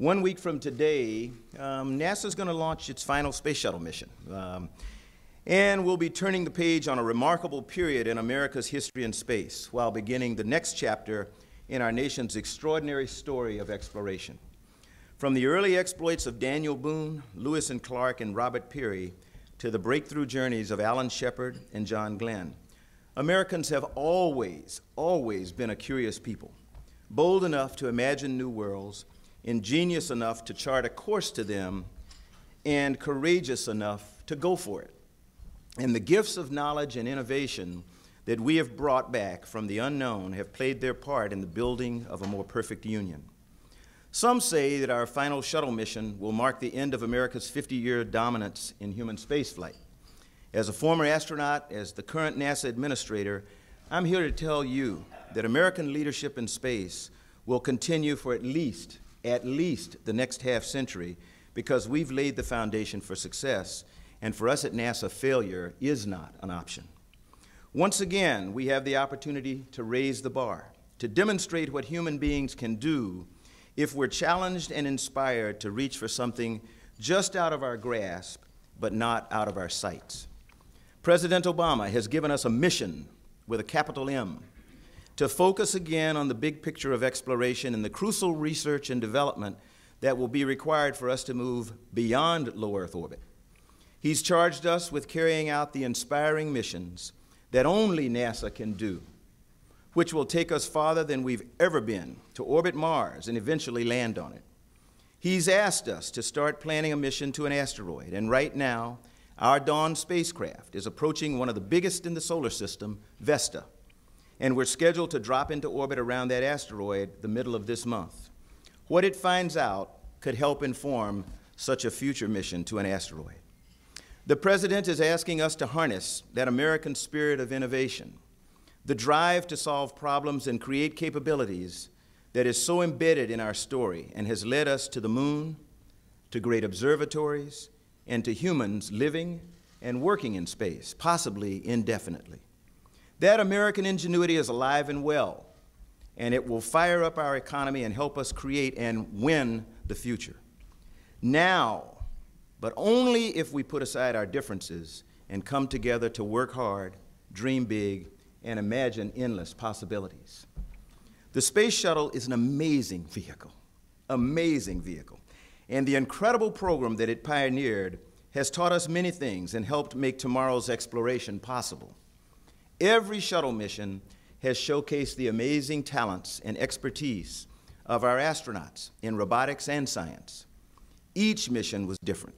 One week from today, um, NASA is going to launch its final space shuttle mission. Um, and we'll be turning the page on a remarkable period in America's history in space while beginning the next chapter in our nation's extraordinary story of exploration. From the early exploits of Daniel Boone, Lewis and Clark, and Robert Peary to the breakthrough journeys of Alan Shepard and John Glenn, Americans have always, always been a curious people, bold enough to imagine new worlds ingenious enough to chart a course to them, and courageous enough to go for it. And the gifts of knowledge and innovation that we have brought back from the unknown have played their part in the building of a more perfect union. Some say that our final shuttle mission will mark the end of America's 50 year dominance in human spaceflight. As a former astronaut, as the current NASA administrator, I'm here to tell you that American leadership in space will continue for at least at least the next half century because we've laid the foundation for success, and for us at NASA, failure is not an option. Once again, we have the opportunity to raise the bar, to demonstrate what human beings can do if we're challenged and inspired to reach for something just out of our grasp, but not out of our sights. President Obama has given us a mission with a capital M to focus again on the big picture of exploration and the crucial research and development that will be required for us to move beyond low Earth orbit. He's charged us with carrying out the inspiring missions that only NASA can do, which will take us farther than we've ever been to orbit Mars and eventually land on it. He's asked us to start planning a mission to an asteroid, and right now, our Dawn spacecraft is approaching one of the biggest in the solar system, Vesta and we're scheduled to drop into orbit around that asteroid the middle of this month. What it finds out could help inform such a future mission to an asteroid. The President is asking us to harness that American spirit of innovation, the drive to solve problems and create capabilities that is so embedded in our story and has led us to the moon, to great observatories, and to humans living and working in space, possibly indefinitely. That American ingenuity is alive and well, and it will fire up our economy and help us create and win the future. Now, but only if we put aside our differences and come together to work hard, dream big, and imagine endless possibilities. The space shuttle is an amazing vehicle, amazing vehicle. And the incredible program that it pioneered has taught us many things and helped make tomorrow's exploration possible. Every shuttle mission has showcased the amazing talents and expertise of our astronauts in robotics and science. Each mission was different.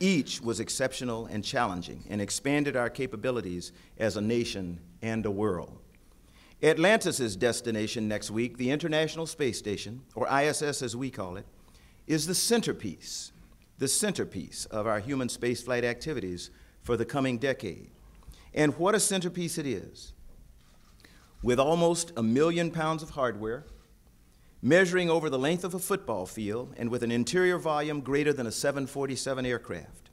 Each was exceptional and challenging and expanded our capabilities as a nation and a world. Atlantis' destination next week, the International Space Station, or ISS as we call it, is the centerpiece, the centerpiece of our human spaceflight activities for the coming decade. And what a centerpiece it is. With almost a million pounds of hardware, measuring over the length of a football field, and with an interior volume greater than a 747 aircraft,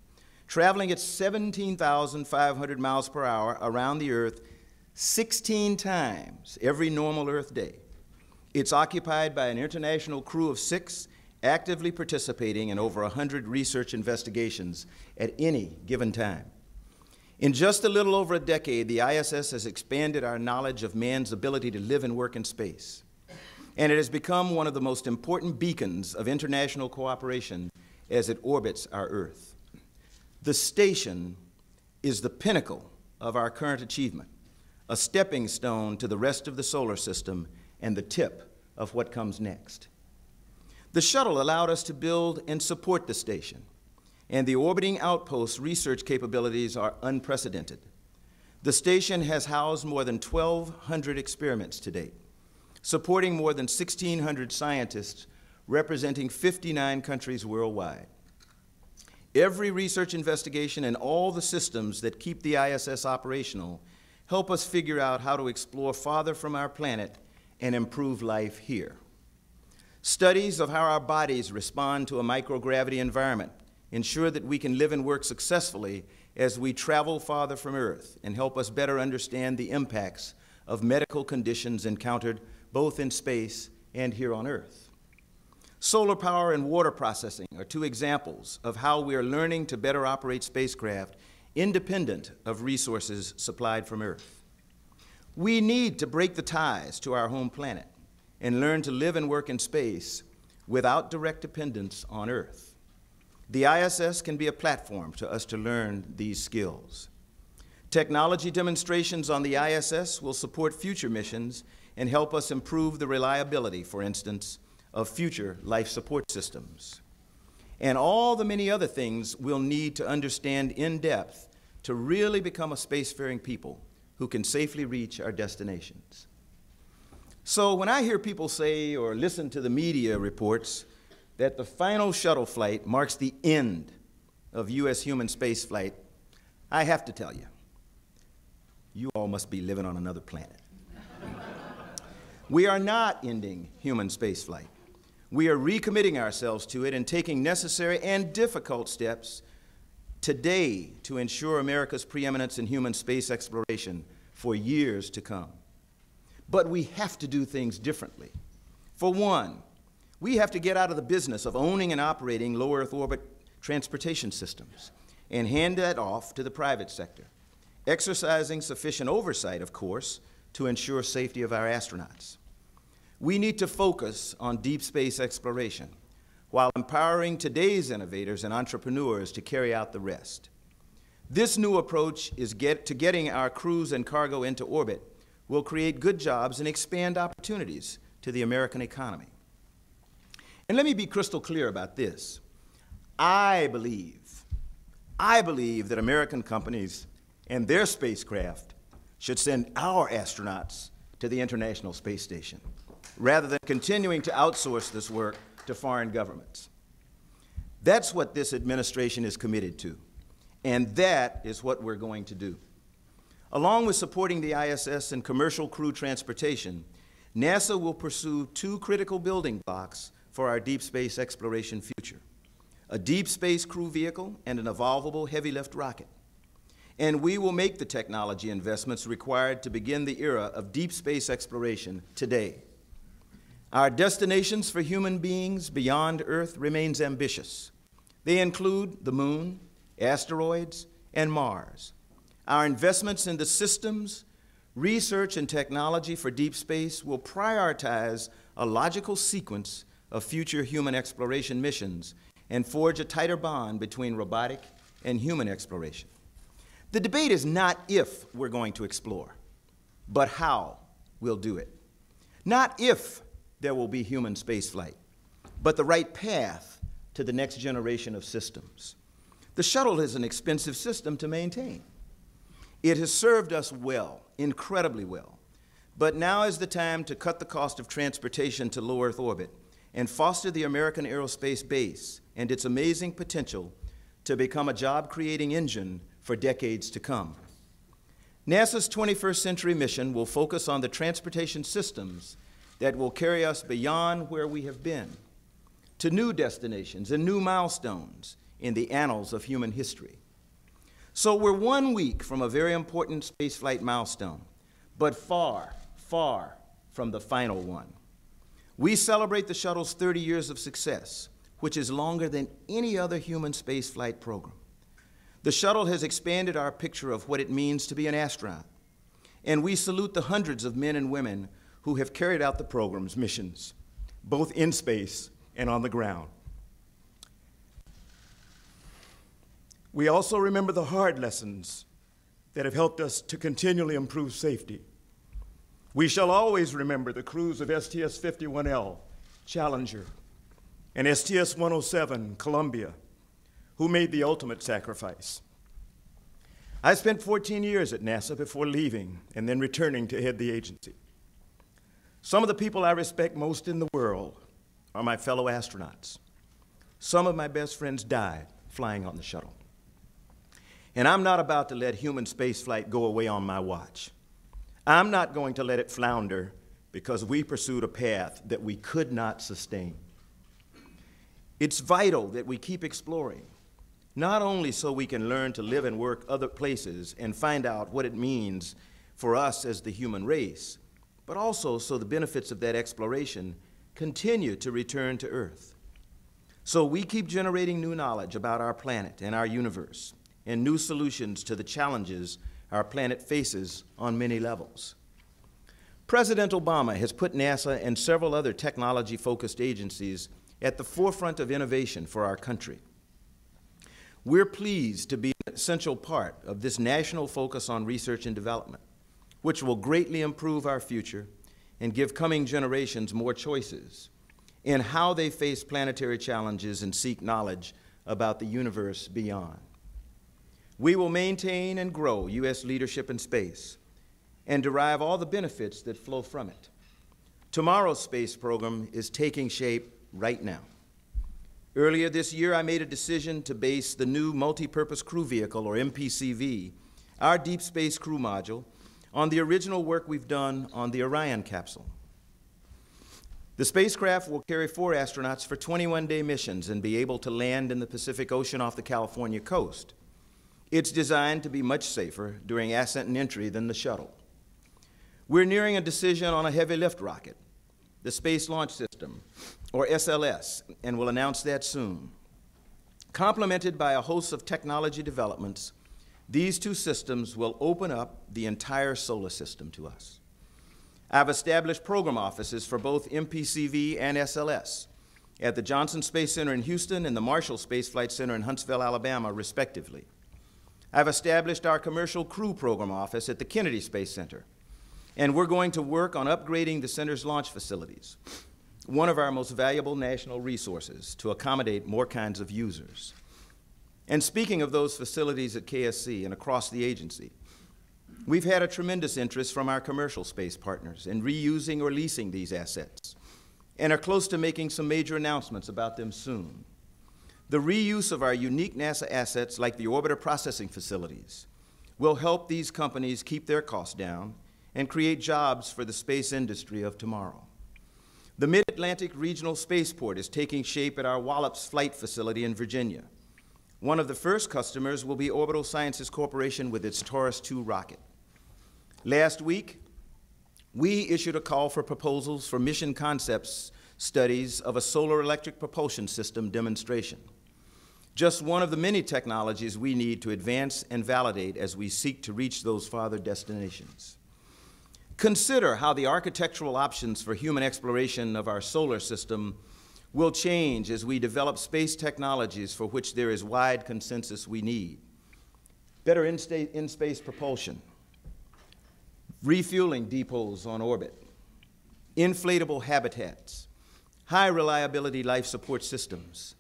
traveling at 17,500 miles per hour around the Earth 16 times every normal Earth day. It's occupied by an international crew of six, actively participating in over 100 research investigations at any given time. In just a little over a decade, the ISS has expanded our knowledge of man's ability to live and work in space. And it has become one of the most important beacons of international cooperation as it orbits our Earth. The station is the pinnacle of our current achievement, a stepping stone to the rest of the solar system and the tip of what comes next. The shuttle allowed us to build and support the station and the orbiting outpost's research capabilities are unprecedented. The station has housed more than 1,200 experiments to date, supporting more than 1,600 scientists representing 59 countries worldwide. Every research investigation and all the systems that keep the ISS operational help us figure out how to explore farther from our planet and improve life here. Studies of how our bodies respond to a microgravity environment ensure that we can live and work successfully as we travel farther from Earth and help us better understand the impacts of medical conditions encountered both in space and here on Earth. Solar power and water processing are two examples of how we are learning to better operate spacecraft independent of resources supplied from Earth. We need to break the ties to our home planet and learn to live and work in space without direct dependence on Earth. The ISS can be a platform to us to learn these skills. Technology demonstrations on the ISS will support future missions and help us improve the reliability, for instance, of future life support systems. And all the many other things we'll need to understand in depth to really become a spacefaring people who can safely reach our destinations. So when I hear people say or listen to the media reports that the final shuttle flight marks the end of U.S. human spaceflight, I have to tell you, you all must be living on another planet. we are not ending human spaceflight. We are recommitting ourselves to it and taking necessary and difficult steps today to ensure America's preeminence in human space exploration for years to come. But we have to do things differently. For one, we have to get out of the business of owning and operating low Earth orbit transportation systems and hand that off to the private sector exercising sufficient oversight, of course, to ensure safety of our astronauts. We need to focus on deep space exploration while empowering today's innovators and entrepreneurs to carry out the rest. This new approach is get, to getting our crews and cargo into orbit will create good jobs and expand opportunities to the American economy. And let me be crystal clear about this. I believe, I believe that American companies and their spacecraft should send our astronauts to the International Space Station rather than continuing to outsource this work to foreign governments. That's what this administration is committed to, and that is what we're going to do. Along with supporting the ISS and commercial crew transportation, NASA will pursue two critical building blocks for our deep space exploration future, a deep space crew vehicle and an evolvable heavy lift rocket and we will make the technology investments required to begin the era of deep space exploration today. Our destinations for human beings beyond Earth remains ambitious. They include the moon, asteroids, and Mars. Our investments in the systems, research, and technology for deep space will prioritize a logical sequence of future human exploration missions and forge a tighter bond between robotic and human exploration. The debate is not if we're going to explore, but how we'll do it. Not if there will be human spaceflight, but the right path to the next generation of systems. The shuttle is an expensive system to maintain. It has served us well, incredibly well. But now is the time to cut the cost of transportation to low Earth orbit and foster the American aerospace base and its amazing potential to become a job creating engine for decades to come. NASA's 21st century mission will focus on the transportation systems that will carry us beyond where we have been to new destinations and new milestones in the annals of human history. So we're one week from a very important spaceflight milestone, but far, far from the final one. We celebrate the shuttle's 30 years of success, which is longer than any other human spaceflight program. The shuttle has expanded our picture of what it means to be an astronaut. And we salute the hundreds of men and women who have carried out the program's missions, both in space and on the ground. We also remember the hard lessons that have helped us to continually improve safety. We shall always remember the crews of STS 51L, Challenger, and STS 107, Columbia, who made the ultimate sacrifice. I spent 14 years at NASA before leaving and then returning to head the agency. Some of the people I respect most in the world are my fellow astronauts. Some of my best friends died flying on the shuttle. And I'm not about to let human spaceflight go away on my watch. I'm not going to let it flounder because we pursued a path that we could not sustain. It's vital that we keep exploring not only so we can learn to live and work other places and find out what it means for us as the human race, but also so the benefits of that exploration continue to return to Earth. So we keep generating new knowledge about our planet and our universe and new solutions to the challenges our planet faces on many levels. President Obama has put NASA and several other technology focused agencies at the forefront of innovation for our country. We're pleased to be an essential part of this national focus on research and development, which will greatly improve our future and give coming generations more choices in how they face planetary challenges and seek knowledge about the universe beyond. We will maintain and grow U.S. leadership in space and derive all the benefits that flow from it. Tomorrow's space program is taking shape right now. Earlier this year, I made a decision to base the new Multi-Purpose Crew Vehicle, or MPCV, our Deep Space Crew Module, on the original work we've done on the Orion capsule. The spacecraft will carry four astronauts for 21-day missions and be able to land in the Pacific Ocean off the California coast. It's designed to be much safer during ascent and entry than the shuttle. We're nearing a decision on a heavy lift rocket, the Space Launch System, or SLS, and we'll announce that soon. Complemented by a host of technology developments, these two systems will open up the entire solar system to us. I've established program offices for both MPCV and SLS at the Johnson Space Center in Houston and the Marshall Space Flight Center in Huntsville, Alabama, respectively. I've established our commercial crew program office at the Kennedy Space Center and we're going to work on upgrading the center's launch facilities, one of our most valuable national resources to accommodate more kinds of users. And speaking of those facilities at KSC and across the agency, we've had a tremendous interest from our commercial space partners in reusing or leasing these assets and are close to making some major announcements about them soon. The reuse of our unique NASA assets like the orbiter processing facilities will help these companies keep their costs down and create jobs for the space industry of tomorrow. The Mid-Atlantic Regional Spaceport is taking shape at our Wallops Flight Facility in Virginia. One of the first customers will be Orbital Sciences Corporation with its Taurus II rocket. Last week, we issued a call for proposals for mission concepts studies of a solar electric propulsion system demonstration. Just one of the many technologies we need to advance and validate as we seek to reach those farther destinations. Consider how the architectural options for human exploration of our solar system will change as we develop space technologies for which there is wide consensus we need. Better in-space propulsion, refueling depots on orbit, inflatable habitats, high reliability life support systems,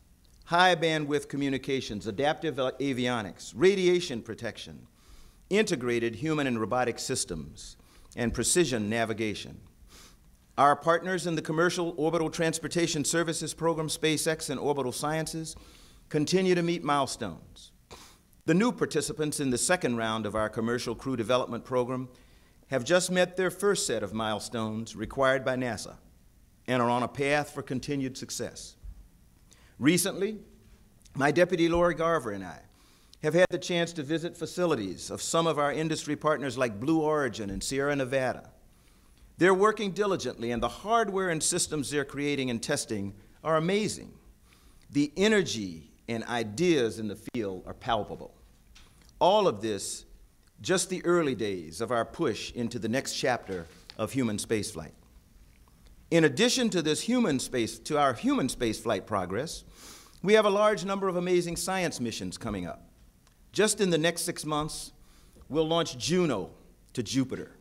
high bandwidth communications, adaptive avionics, radiation protection, integrated human and robotic systems, and precision navigation. Our partners in the Commercial Orbital Transportation Services Program, SpaceX and Orbital Sciences, continue to meet milestones. The new participants in the second round of our Commercial Crew Development Program have just met their first set of milestones required by NASA and are on a path for continued success. Recently, my deputy Lori Garver and I have had the chance to visit facilities of some of our industry partners like Blue Origin and Sierra Nevada. They're working diligently, and the hardware and systems they're creating and testing are amazing. The energy and ideas in the field are palpable. All of this, just the early days of our push into the next chapter of human spaceflight. In addition to this human space, to our human spaceflight progress, we have a large number of amazing science missions coming up. Just in the next six months, we'll launch Juno to Jupiter.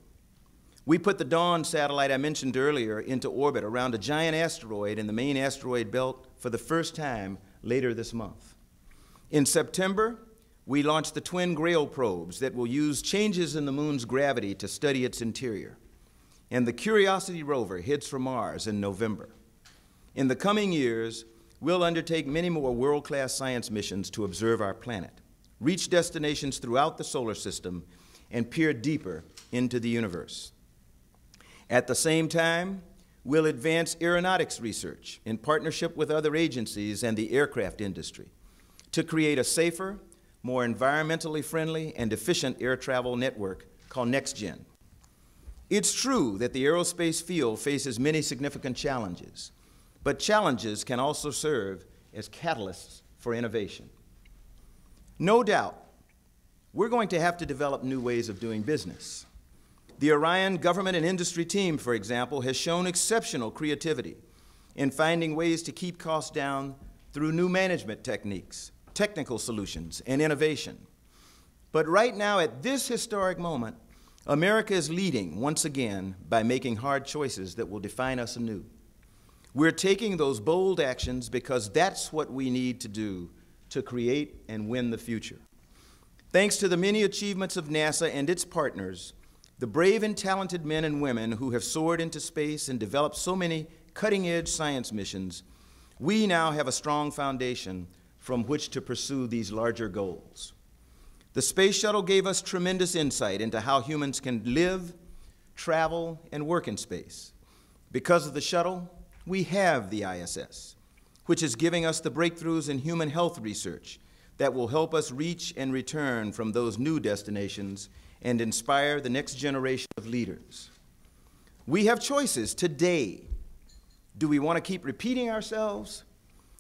We put the Dawn satellite I mentioned earlier into orbit around a giant asteroid in the main asteroid belt for the first time later this month. In September, we launched the twin Grail probes that will use changes in the moon's gravity to study its interior. And the Curiosity rover heads for Mars in November. In the coming years, we'll undertake many more world-class science missions to observe our planet reach destinations throughout the solar system, and peer deeper into the universe. At the same time, we'll advance aeronautics research in partnership with other agencies and the aircraft industry to create a safer, more environmentally friendly, and efficient air travel network called NextGen. It's true that the aerospace field faces many significant challenges, but challenges can also serve as catalysts for innovation. No doubt, we're going to have to develop new ways of doing business. The Orion government and industry team, for example, has shown exceptional creativity in finding ways to keep costs down through new management techniques, technical solutions, and innovation. But right now, at this historic moment, America is leading once again by making hard choices that will define us anew. We're taking those bold actions because that's what we need to do to create and win the future. Thanks to the many achievements of NASA and its partners, the brave and talented men and women who have soared into space and developed so many cutting edge science missions, we now have a strong foundation from which to pursue these larger goals. The space shuttle gave us tremendous insight into how humans can live, travel, and work in space. Because of the shuttle, we have the ISS, which is giving us the breakthroughs in human health research that will help us reach and return from those new destinations and inspire the next generation of leaders. We have choices today do we want to keep repeating ourselves?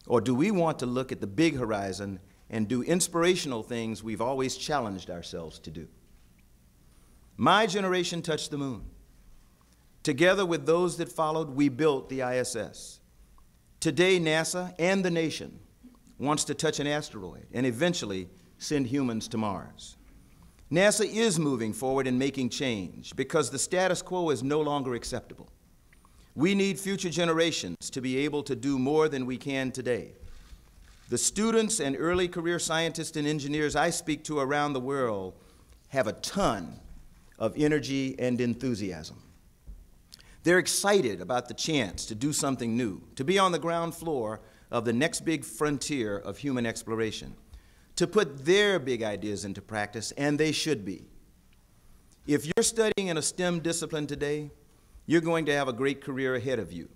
Or do we want to look at the big horizon and do inspirational things we've always challenged ourselves to do? My generation touched the moon. Together with those that followed, we built the ISS. Today, NASA and the nation wants to touch an asteroid and eventually send humans to Mars. NASA is moving forward and making change because the status quo is no longer acceptable. We need future generations to be able to do more than we can today. The students and early career scientists and engineers I speak to around the world have a ton of energy and enthusiasm. They're excited about the chance to do something new, to be on the ground floor of the next big frontier of human exploration, to put their big ideas into practice, and they should be. If you're studying in a STEM discipline today, you're going to have a great career ahead of you,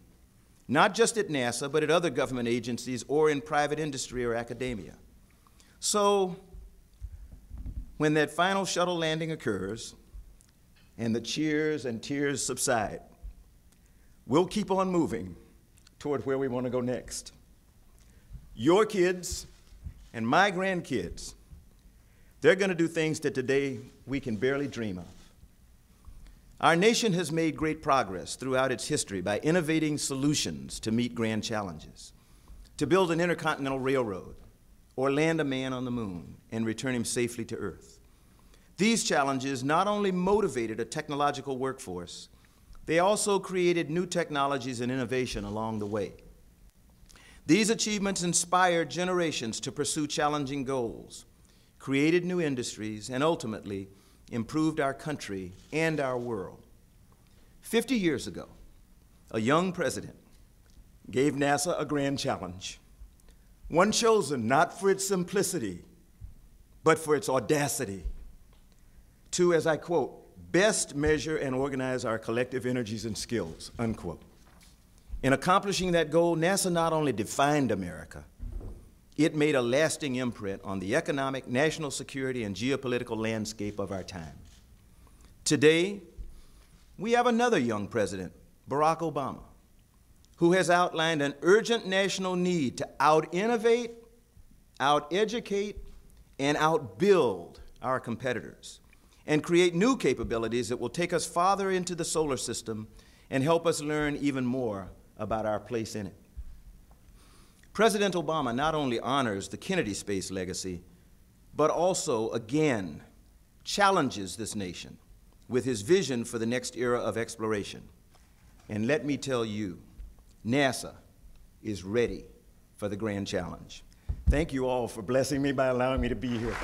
not just at NASA, but at other government agencies or in private industry or academia. So, when that final shuttle landing occurs and the cheers and tears subside, we'll keep on moving toward where we want to go next. Your kids and my grandkids, they're going to do things that today we can barely dream of. Our nation has made great progress throughout its history by innovating solutions to meet grand challenges, to build an intercontinental railroad, or land a man on the moon and return him safely to Earth. These challenges not only motivated a technological workforce, they also created new technologies and innovation along the way. These achievements inspired generations to pursue challenging goals, created new industries, and ultimately improved our country and our world. 50 years ago, a young president gave NASA a grand challenge, one chosen not for its simplicity, but for its audacity to, as I quote, best measure and organize our collective energies and skills, unquote. In accomplishing that goal, NASA not only defined America, it made a lasting imprint on the economic, national security, and geopolitical landscape of our time. Today, we have another young president, Barack Obama, who has outlined an urgent national need to out-innovate, out-educate, and out-build our competitors, and create new capabilities that will take us farther into the solar system and help us learn even more about our place in it. President Obama not only honors the Kennedy space legacy, but also, again, challenges this nation with his vision for the next era of exploration. And let me tell you, NASA is ready for the grand challenge. Thank you all for blessing me by allowing me to be here.